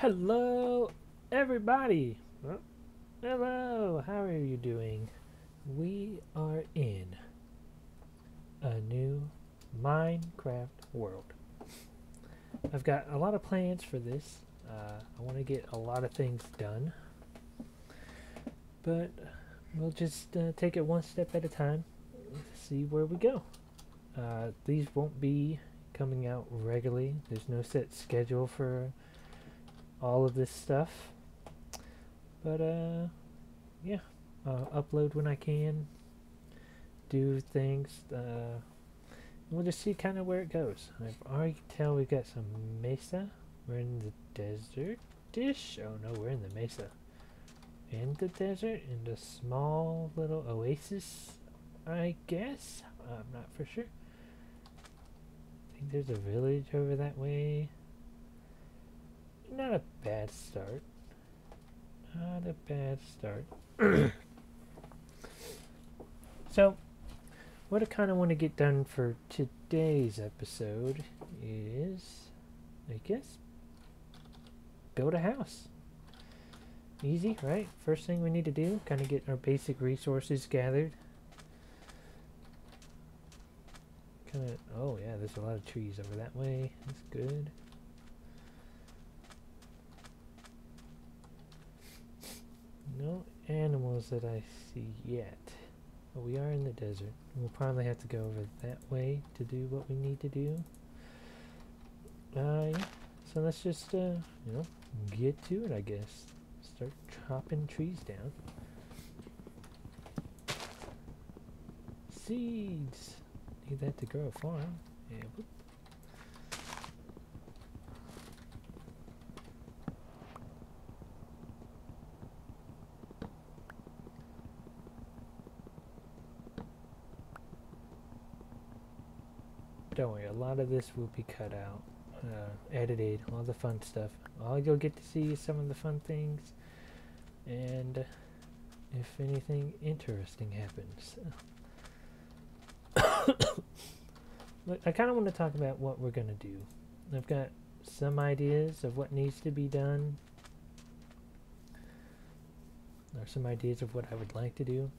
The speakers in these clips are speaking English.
Hello, everybody. Hello, how are you doing? We are in a new Minecraft world. I've got a lot of plans for this. Uh, I want to get a lot of things done. But we'll just uh, take it one step at a time, see where we go. Uh, these won't be coming out regularly. There's no set schedule for all of this stuff. But uh yeah, uh, upload when I can. Do things. Uh, we'll just see kind of where it goes. I've already tell we've got some mesa. We're in the desert dish. Oh no, we're in the mesa. In the desert, in the small little oasis, I guess. I'm not for sure. I think there's a village over that way. Not a bad start. Not a bad start. so, what I kind of want to get done for today's episode is, I guess, build a house. Easy, right? First thing we need to do, kind of get our basic resources gathered. Kind of, oh yeah, there's a lot of trees over that way. That's good. No animals that I see yet. But we are in the desert. We'll probably have to go over that way to do what we need to do. Uh, yeah. So let's just, uh, you know, get to it, I guess. Start chopping trees down. Seeds! Need that to grow a farm. Yeah, Don't worry, a lot of this will be cut out, uh, edited, all the fun stuff. All you'll get to see is some of the fun things, and if anything interesting happens. I kind of want to talk about what we're going to do. I've got some ideas of what needs to be done, or some ideas of what I would like to do.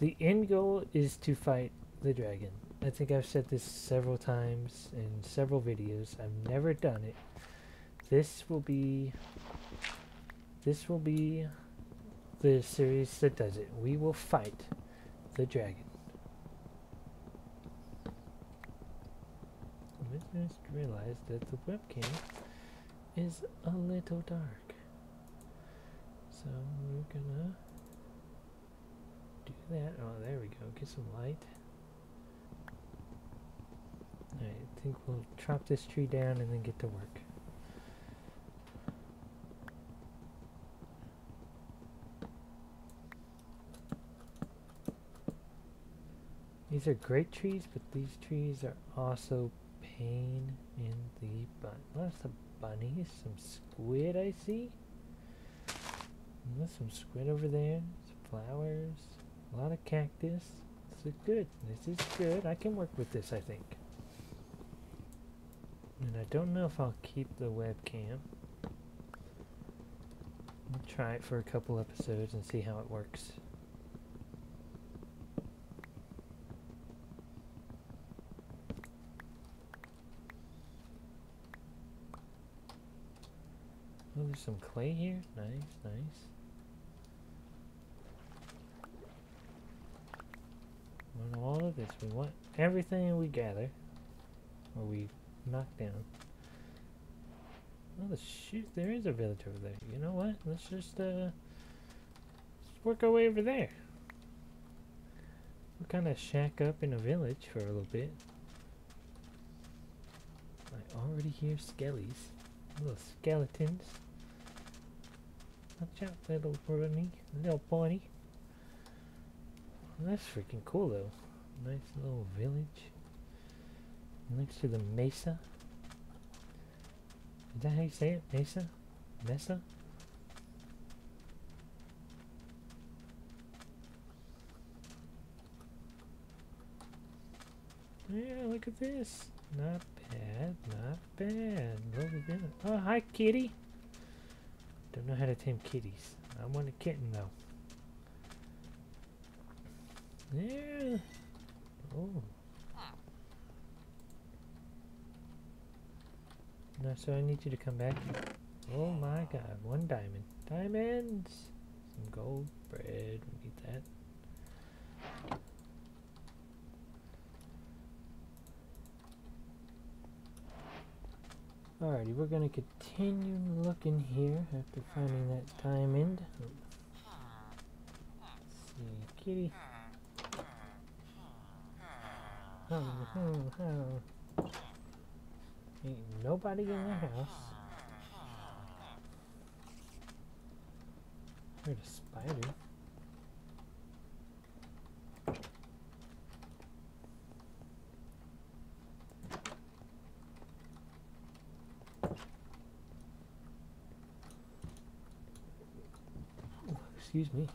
The end goal is to fight the dragon. I think I've said this several times in several videos. I've never done it. This will be this will be the series that does it. We will fight the dragon. I just realized that the webcam is a little dark. So we're gonna do that. Oh, there we go. Get some light. I think we'll chop this tree down and then get to work. These are great trees, but these trees are also pain in the butt. Lots of bunnies, some squid I see. Some squid over there, some flowers, a lot of cactus. This is good. This is good. I can work with this, I think. And I don't know if I'll keep the webcam. I'll try it for a couple episodes and see how it works. Oh, there's some clay here. Nice, nice. Want all of this. We want everything we gather, or we knock down. Oh, the shoot! There is a village over there. You know what? Let's just uh, let's work our way over there. We'll kind of shack up in a village for a little bit. I already hear skellies, little skeletons. Watch out, little bunny, little pony. That's freaking cool though. Nice little village. Next to the mesa. Is that how you say it? Mesa? Mesa? Yeah, look at this. Not bad, not bad. What we doing? Oh, hi, kitty. Don't know how to tame kitties. I want a kitten though. Yeah. Oh. So I need you to come back. Oh my god, one diamond. Diamonds! Some gold bread, we need that. Alrighty, we're gonna continue looking here after finding that diamond. Let's see, kitty. Oh, oh, oh. Ain't nobody in the house. Heard a spider. Excuse me.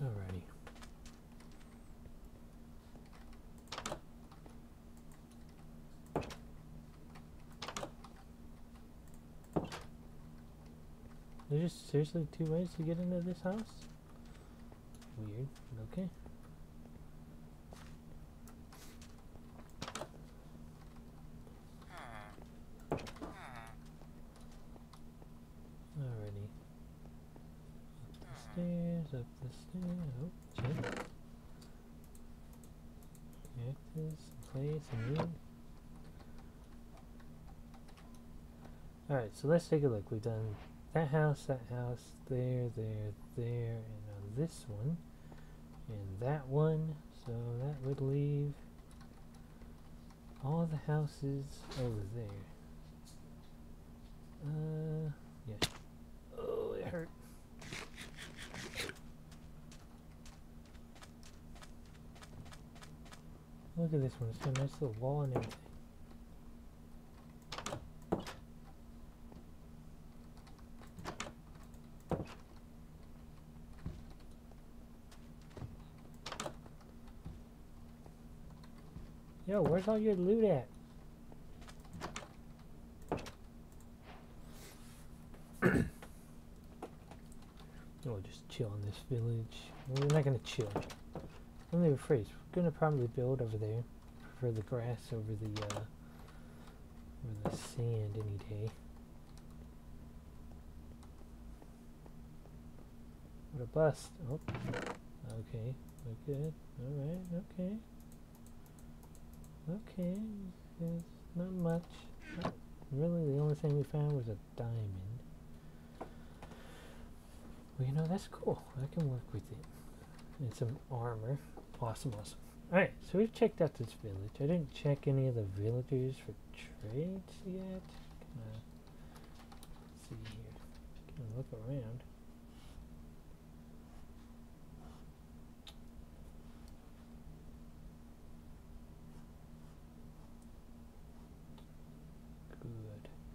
Alrighty. There's just seriously two ways to get into this house? Weird. Okay. Alrighty. Up the stairs, up the stairs. Oh, check. Cactus, place, and. Alright, so let's take a look. We've done that house, that house, there, there, there, and this one, and that one. So that would leave all the houses over there. Uh, yeah. Oh, it hurt. Look at this one. It's got a nice little wall and everything. Yo, where's all your loot at? we'll just chill in this village. We're not gonna chill. Let me rephrase. We're gonna probably build over there. Prefer the grass over the uh over the sand any day. What a bust. Oh. Okay. We're good. Alright, okay. Okay. There's not much. Really the only thing we found was a diamond. Well, you know, that's cool. I can work with it. And some armor. Awesome, awesome. Alright, so we've checked out this village. I didn't check any of the villagers for trades yet. Kinda, let's see here. Gonna look around.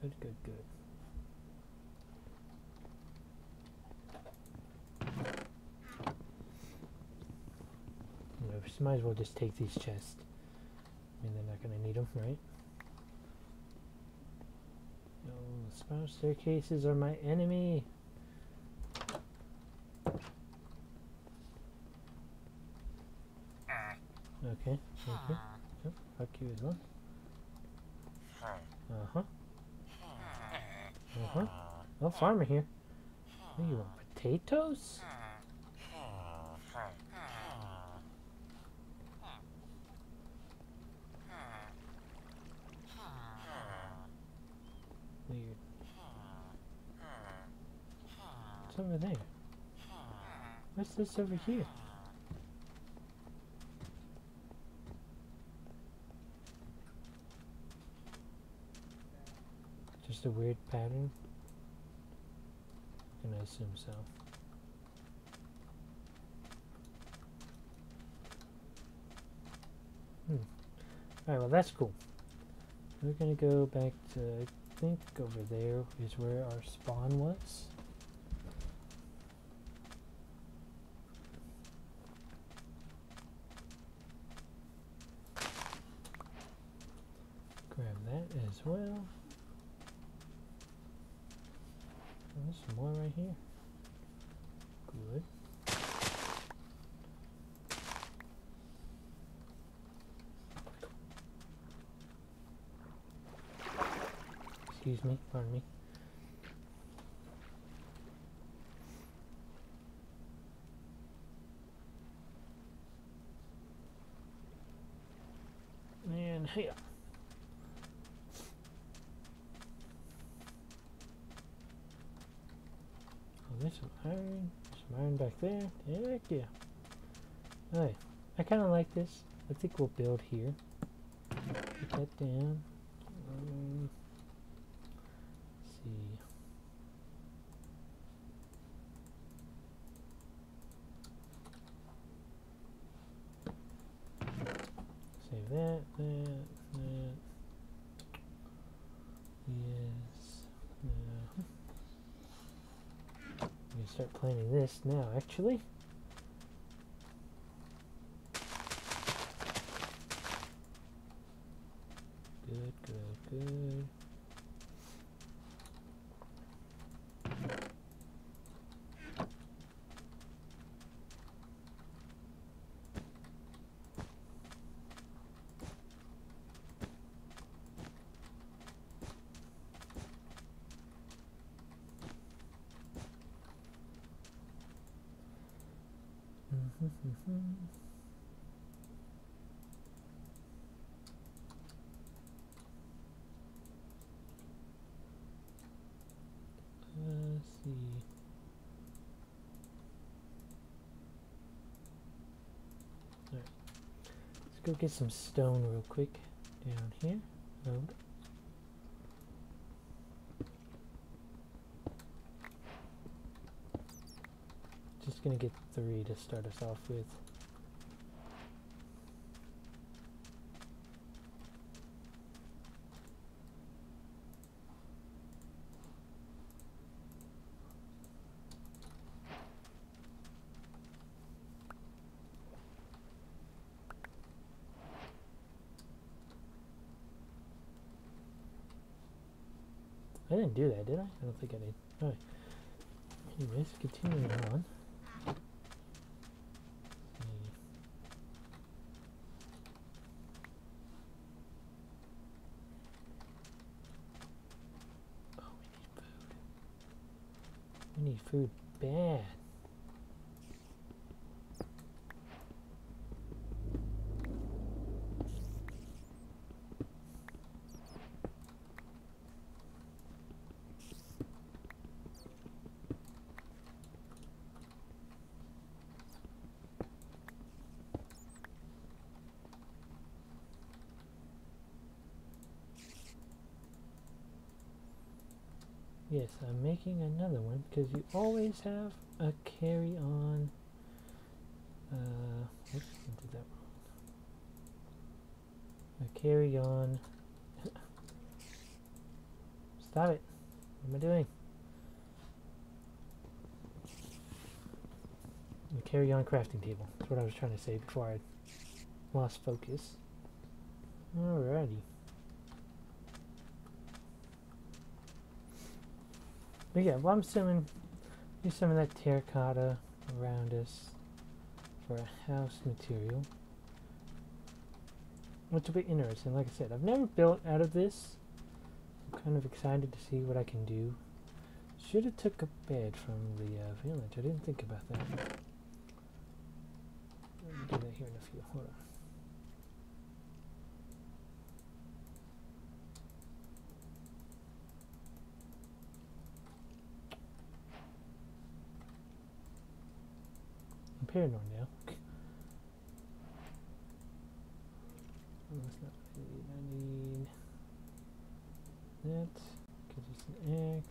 Good, good, good, know, might as well just take these chests. I mean, they're not going to need them, right? No, spiral staircases are my enemy. Okay, okay. Oh, fuck you as well. Uh-huh. Uh-huh. Oh, farmer here. What do you want, potatoes? Weird. What's over there? What's this over here? It's a weird pattern? And I assume so. Hmm. Alright, well that's cool. We're gonna go back to, I think over there is where our spawn was. Grab that as well. There's some more right here. Good. Excuse me, pardon me. And here. Oh, there's some iron. Back there. Heck yeah. Alright. I kind of like this. I think we'll build here. Put that down. Um, see. Save that, that. Yes. No. I'm gonna start planning this now, actually. Good, good, good. Mhm. Let's see. Alright. Let's go get some stone real quick down here. Load. Just gonna get three to start us off with. Did I? I don't think I did. Alright. Anyways, continuing on. Oh, we need food. We need food bad. Yes, I'm making another one because you always have a carry on. Uh, oops, I did that wrong. A carry on. Stop it. What am I doing? A carry on crafting table. That's what I was trying to say before I lost focus. Alrighty. But yeah, well, I'm assuming use some of that terracotta around us for a house material. Which will be interesting. Like I said, I've never built out of this. I'm kind of excited to see what I can do. Should have took a bed from the uh, village. I didn't think about that. I'll do that here in a few. Hold on. I'm paranoid now. Oh, that's not what I need. I need that, because it's an X.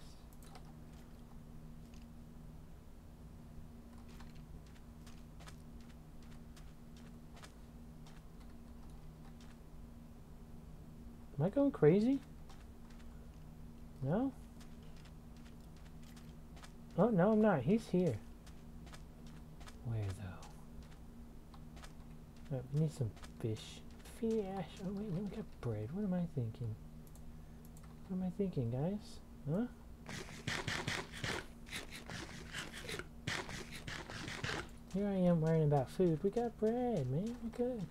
Am I going crazy? No? Oh, no, I'm not. He's here. Where though? Alright, we need some fish fish. Oh wait, we got bread. What am I thinking? What am I thinking, guys? Huh? Here I am worrying about food. We got bread, man. We good.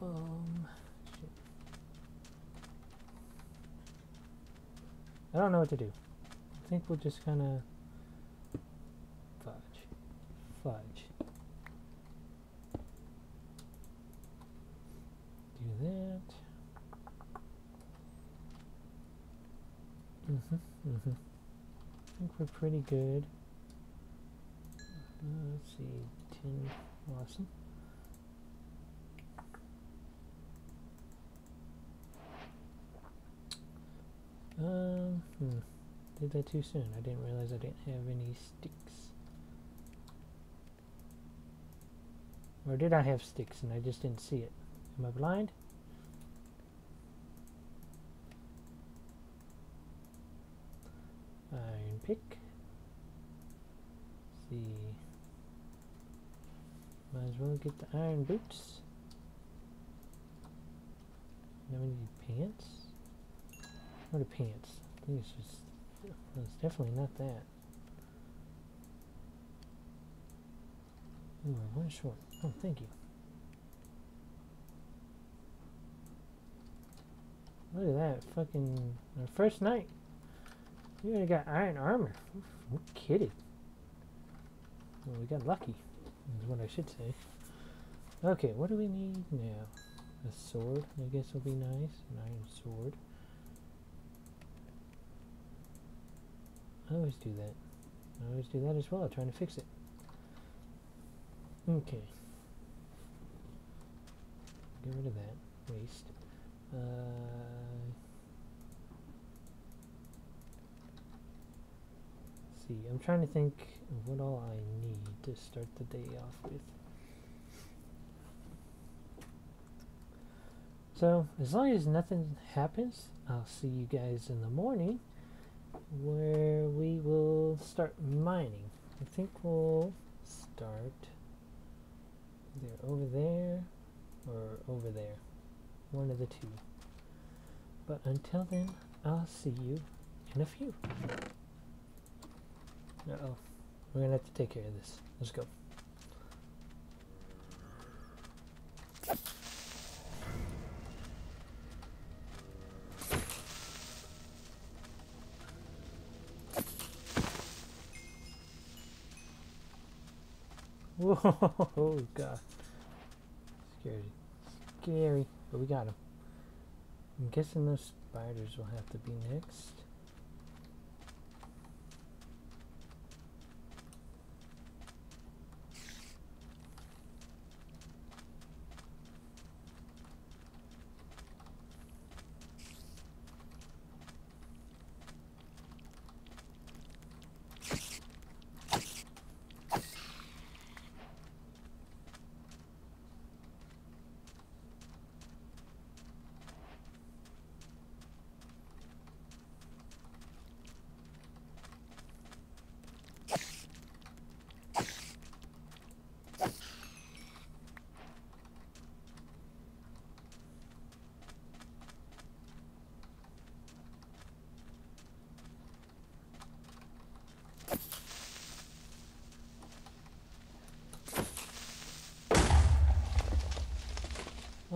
Um, shit. I don't know what to do. I think we'll just kind of fudge. Do that. Mhm, mhm. I think we're pretty good. Uh, let's see, tin awesome. Um, hmm. Did that too soon. I didn't realize I didn't have any sticks. Or did I have sticks and I just didn't see it? Am I blind? Iron pick. see. Might as well get the iron boots. Now we need pants. What are pants? I think it's just. Well, it's definitely not that. One short. Oh, thank you. Look at that. Fucking. Our first night. You already got iron armor. We're kidding. Well, we got lucky, is what I should say. Okay, what do we need now? A sword, I guess will be nice. An iron sword. I always do that. I always do that as well, trying to fix it. Okay. Get rid of that. Waste. Uh, see, I'm trying to think of what all I need to start the day off with. So, as long as nothing happens, I'll see you guys in the morning where we will start mining. I think we'll start either over there or over there. One of the two. But until then, I'll see you in a few. Uh-oh. We're gonna have to take care of this. Let's go. Whoa, God. Scary. Scary. But we got him. I'm guessing those spiders will have to be next.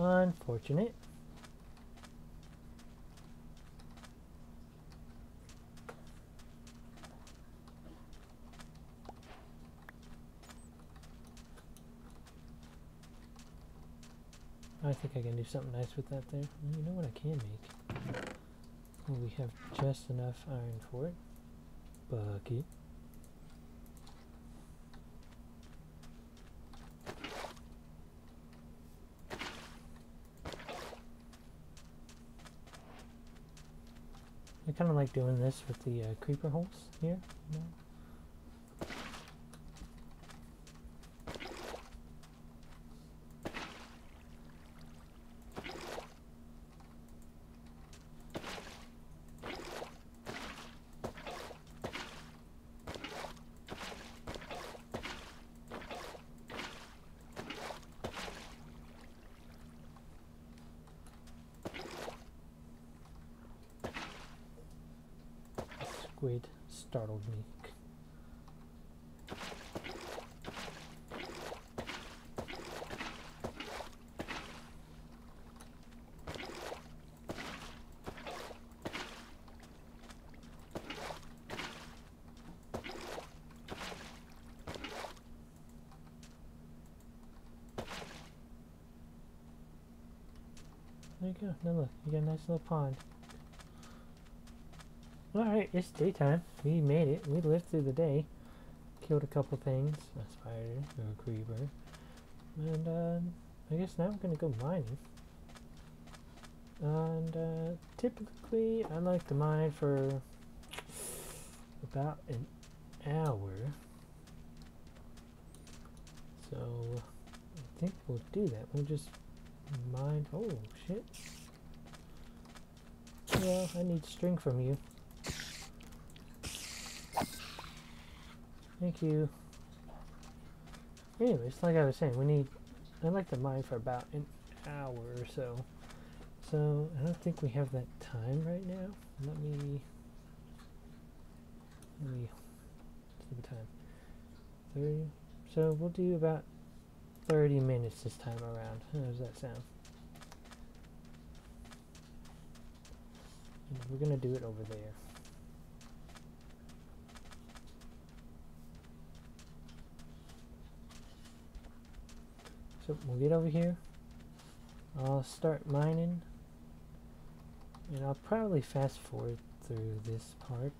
Unfortunate. I think I can do something nice with that there. You know what I can make? We have just enough iron for it. Bucket. Kind of like doing this with the uh, creeper holes here. You know? Squid startled me. There you go. Now look, you got a nice little pond. It's daytime. We made it. We lived through the day. Killed a couple things. A spider, a creeper. And, uh, I guess now we're gonna go mining. And, uh, typically I like to mine for about an hour. So, I think we'll do that. We'll just mine. Oh, shit. Well, I need string from you. Thank you. Anyways, like I was saying, we need... I'd like to mine for about an hour or so. So, I don't think we have that time right now. Let me... Let me... The time? 30... So, we'll do about 30 minutes this time around. How does that sound? And we're going to do it over there. So we'll get over here. I'll start mining. And I'll probably fast forward through this part.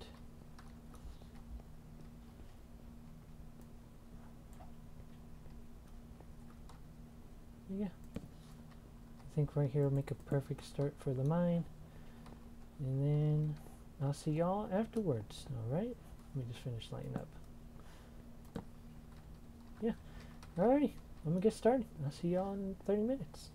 Yeah. I think right here will make a perfect start for the mine. And then I'll see y'all afterwards. Alright? Let me just finish lighting up. Yeah. Alrighty. I'm gonna get started. I'll see y'all in 30 minutes.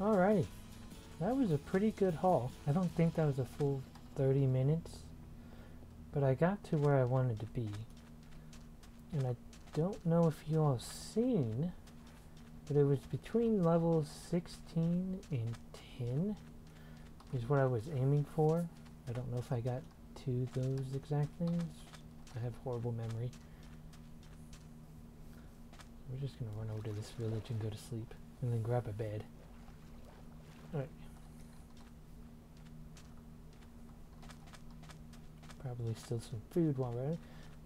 Alrighty. That was a pretty good haul. I don't think that was a full 30 minutes. But I got to where I wanted to be. And I don't know if you all seen, but it was between levels 16 and 10 is what I was aiming for. I don't know if I got to those exact things. I have horrible memory. We're just gonna run over to this village and go to sleep. And then grab a bed. Probably still some food while we're it.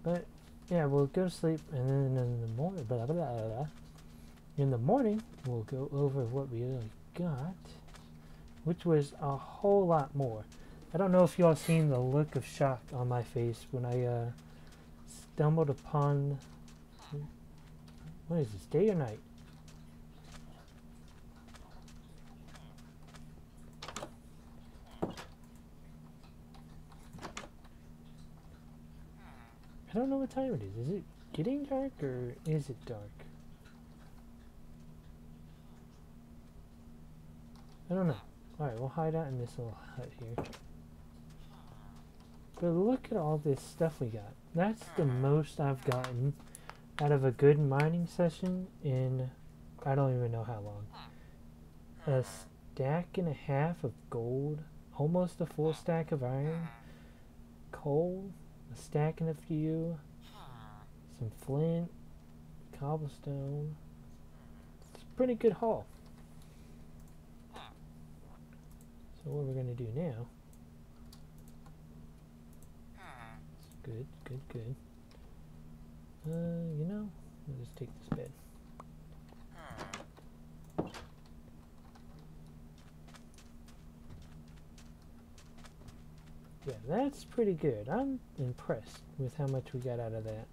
But yeah, we'll go to sleep and then in the morning, blah, blah, blah, blah. In the morning, we'll go over what we really got, which was a whole lot more. I don't know if y'all seen the look of shock on my face when I uh, stumbled upon. What is this, day or night? I don't know what time it is. Is it getting dark or is it dark? I don't know. Alright, we'll hide out in this little hut here. But look at all this stuff we got. That's the mm-hmm. most I've gotten out of a good mining session in I don't even know how long. A mm-hmm. stack and a half of gold, almost a full stack of iron, mm-hmm. coal, a stack and a few, some flint, cobblestone. It's a pretty good haul. So what we're going to do now Good, good, good. Uh, you know, I'll just take this bed. Yeah, that's pretty good. I'm impressed with how much we got out of that.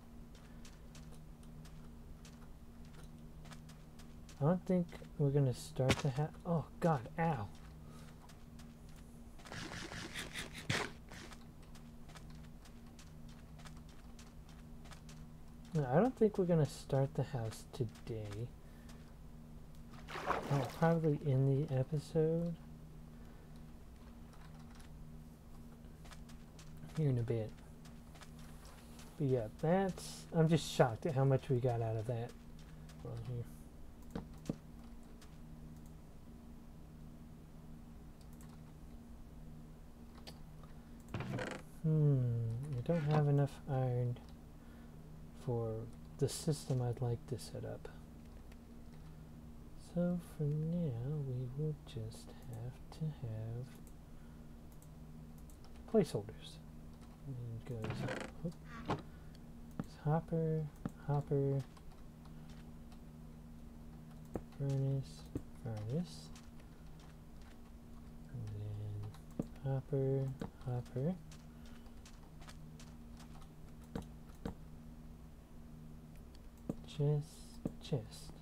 I don't think we're going to start to have... Oh, God, ow. I don't think we're going to start the house today. Oh, probably in the episode. Here in a bit. But yeah, that's... I'm just shocked at how much we got out of that. here. Hmm, I don't have enough iron for the system I'd like to set up. So for now, we will just have to have placeholders. And goes hopper, hopper, furnace, furnace, and then hopper, hopper. chest, chest.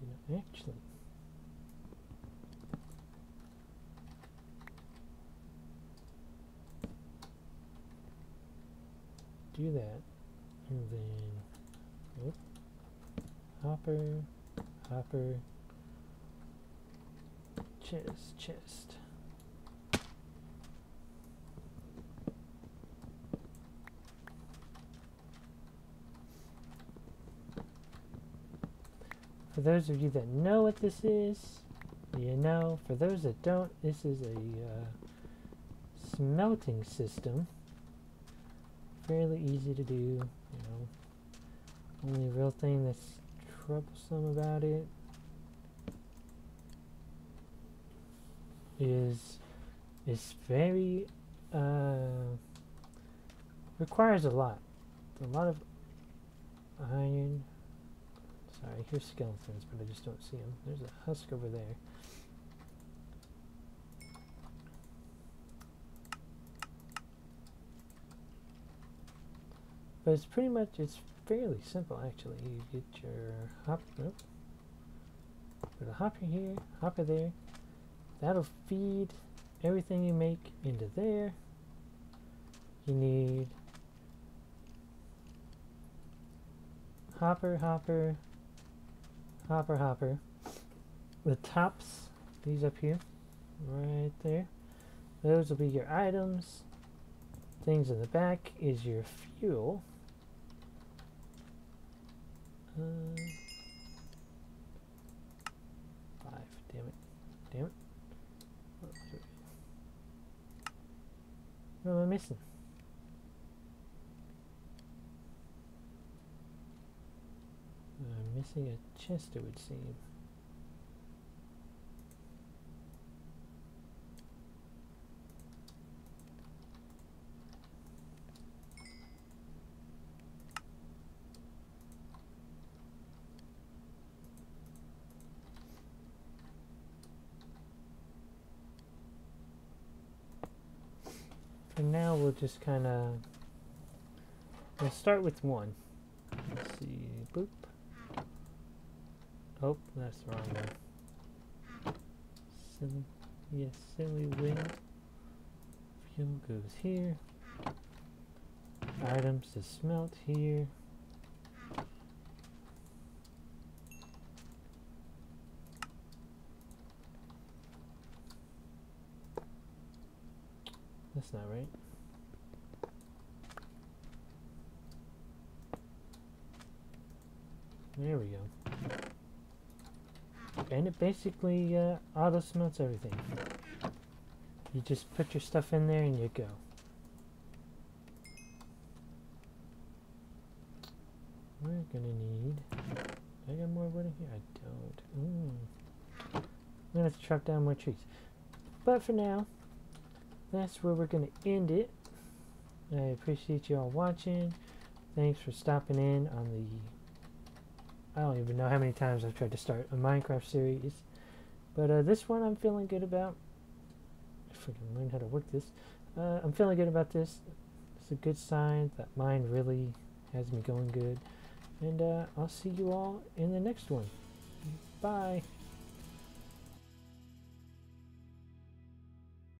You know, actually, do that, and then, oh, hopper, hopper, chest, chest. For those of you that know what this is, you know. For those that don't, this is a uh, smelting system. Fairly easy to do, you know. Only real thing that's troublesome about it is it's very uh, requires a lot. A lot of iron, Sorry, here's skeletons, but I just don't see them. There's a husk over there. But it's pretty much, it's fairly simple actually. You get your hop, oh, put a hopper here, hopper there. That'll feed everything you make into there. You need hopper, hopper, hopper hopper. The tops, these up here, right there, those will be your items. Things in the back is your fuel. Five, damn it, damn it. What am I missing? I'm missing a chest, it would seem. we'll just kind of we'll start with one. Let's see, boop. Oh, that's wrong one. Silly, yes, silly wing. Fuel goes here. Items to smelt here. That's not right. There we go. And it basically uh, auto smelts everything. You just put your stuff in there and you go. We're gonna need. I got more wood in here? I don't. Mm. I'm gonna have to chop down more trees. But for now, that's where we're to end it. I appreciate you all watching. Thanks for stopping in on the... I don't even know how many times I've tried to start a Minecraft series. But uh, this one I'm feeling good about. I can learn how to work this. Uh, I'm feeling good about this. It's a good sign that mine really has me going good. And uh, I'll see you all in the next one. Bye.